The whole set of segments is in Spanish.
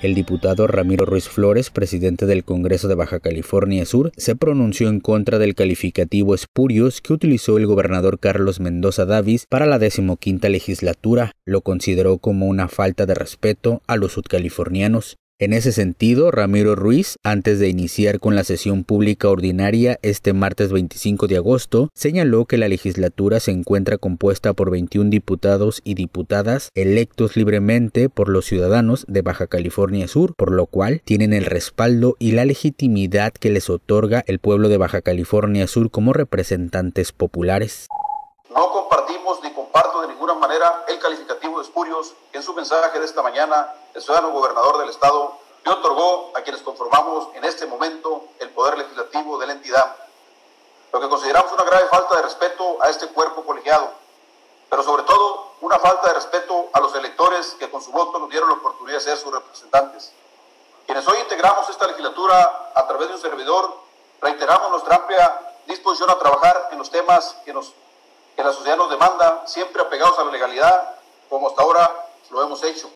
El diputado Ramiro Ruiz Flores, presidente del Congreso de Baja California Sur, se pronunció en contra del calificativo espurios que utilizó el gobernador Carlos Mendoza Davis para la decimoquinta legislatura. Lo consideró como una falta de respeto a los sudcalifornianos. En ese sentido, Ramiro Ruiz, antes de iniciar con la sesión pública ordinaria este martes 25 de agosto, señaló que la legislatura se encuentra compuesta por 21 diputados y diputadas electos libremente por los ciudadanos de Baja California Sur, por lo cual tienen el respaldo y la legitimidad que les otorga el pueblo de Baja California Sur como representantes populares. No compartimos ni comparto de ninguna manera el calificativo de espurios en su mensaje de esta mañana el ciudadano gobernador del estado le otorgó a quienes conformamos en este momento el poder legislativo de la entidad. Lo que consideramos una grave falta de respeto a este cuerpo colegiado, pero sobre todo una falta de respeto a los electores que con su voto nos dieron la oportunidad de ser sus representantes. Quienes hoy integramos esta legislatura a través de un servidor, reiteramos nuestra amplia disposición a trabajar en los temas que nos que la sociedad nos demanda, siempre apegados a la legalidad, como hasta ahora lo hemos hecho.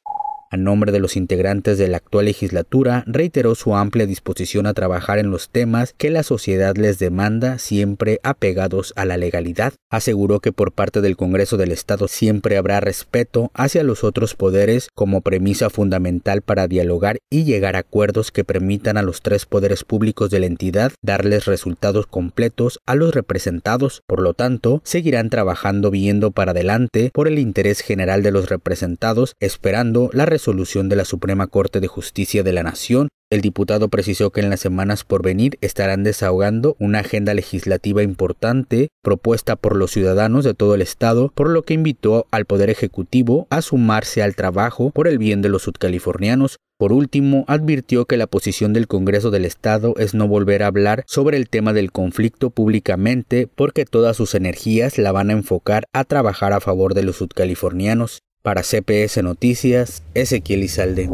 A nombre de los integrantes de la actual legislatura, reiteró su amplia disposición a trabajar en los temas que la sociedad les demanda, siempre apegados a la legalidad. Aseguró que por parte del Congreso del Estado siempre habrá respeto hacia los otros poderes como premisa fundamental para dialogar y llegar a acuerdos que permitan a los tres poderes públicos de la entidad darles resultados completos a los representados. Por lo tanto, seguirán trabajando viendo para adelante por el interés general de los representados, esperando la resolución resolución de la Suprema Corte de Justicia de la Nación, el diputado precisó que en las semanas por venir estarán desahogando una agenda legislativa importante propuesta por los ciudadanos de todo el estado, por lo que invitó al Poder Ejecutivo a sumarse al trabajo por el bien de los sudcalifornianos. Por último, advirtió que la posición del Congreso del Estado es no volver a hablar sobre el tema del conflicto públicamente porque todas sus energías la van a enfocar a trabajar a favor de los sudcalifornianos. Para CPS Noticias, Ezequiel Izalde.